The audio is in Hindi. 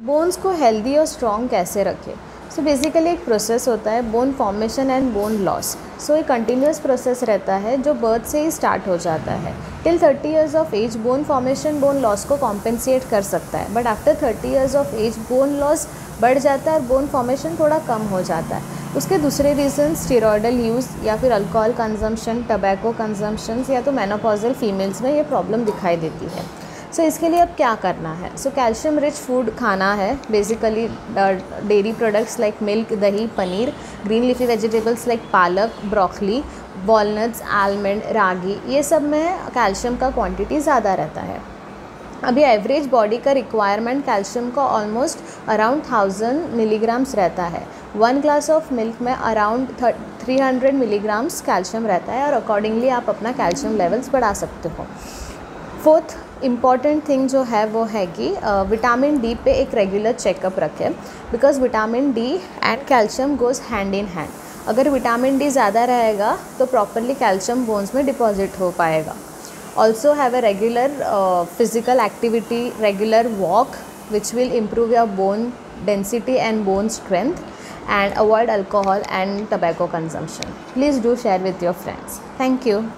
बोन्स को हेल्दी और स्ट्रॉन्ग कैसे रखें? सो बेसिकली एक प्रोसेस होता है bone formation and bone loss so एक कंटिन्यूस प्रोसेस रहता है जो बर्थ से ही स्टार्ट हो जाता है। Till thirty years of age bone formation bone loss को कॉम्पेंसिएट कर सकता है। But after thirty years of age bone loss बढ़ जाता है और बोन फॉर्मेशन थोड़ा कम हो जाता है। उसके दूसरे रीज़न स्टीरोडल यूज़ या फिर अल्कोहल कंजम्पशन टबैको कंजम्पशन या तो मैनोपॉजल फीमेल्स में ये प्रॉब्लम दिखाई देती है। सो so, इसके लिए अब क्या करना है? सो कैल्शियम रिच फ़ूड खाना है basically dairy products like milk dahi paneer green leafy vegetables like palak broccoli walnuts almond ragi ये सब में कैल्शियम का क्वांटिटी ज़्यादा रहता है। अभी एवरेज बॉडी का रिक्वायरमेंट कैल्शियम का ऑलमोस्ट अराउंड थाउज़ेंड मिलीग्राम्स रहता है। वन ग्लास ऑफ़ मिल्क में around three hundred milligrams calcium रहता है और अकॉर्डिंगली आप अपना कैल्शियम लेवल्स बढ़ा सकते हो। फोर्थ इंपॉर्टेंट थिंग जो है वो है कि विटामिन डी पे एक रेगुलर चेकअप रखें because vitamin D and calcium goes hand in hand अगर विटामिन डी ज़्यादा रहेगा तो प्रॉपरली कैल्शियम बोन्स में डिपॉजिट हो पाएगा also have a regular physical activity regular walk which will improve your bone density and bone strength and avoid alcohol and tobacco consumption. Please do share with your friends. Thank you.